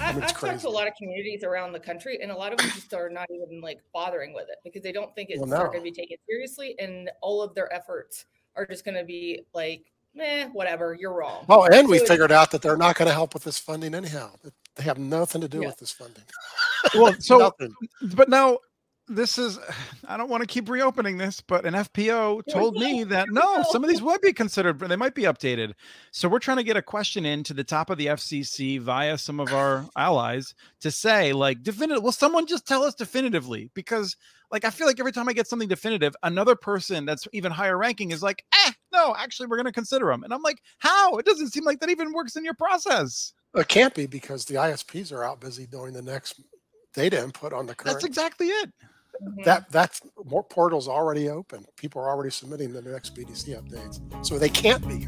I, I've talked to a lot of communities around the country, and a lot of them just are not even like bothering with it because they don't think it's well, no. going to be taken seriously, and all of their efforts are just going to be like, "meh, whatever, you're wrong." Oh, and so we figured out that they're not going to help with this funding anyhow. They have nothing to do yeah. with this funding. Well, so, but now this is i don't want to keep reopening this but an fpo told me that no some of these would be considered they might be updated. So we're trying to get a question in to the top of the fcc via some of our allies to say like definitive will someone just tell us definitively? Because like i feel like every time i get something definitive another person that's even higher ranking is like eh no actually we're going to consider them and i'm like how? It doesn't seem like that even works in your process. It can't be because the isps are out busy doing the next data input on the current that's exactly it Mm-hmm. That that's more portals already open. People are already submitting the next BDC updates, so they can't be.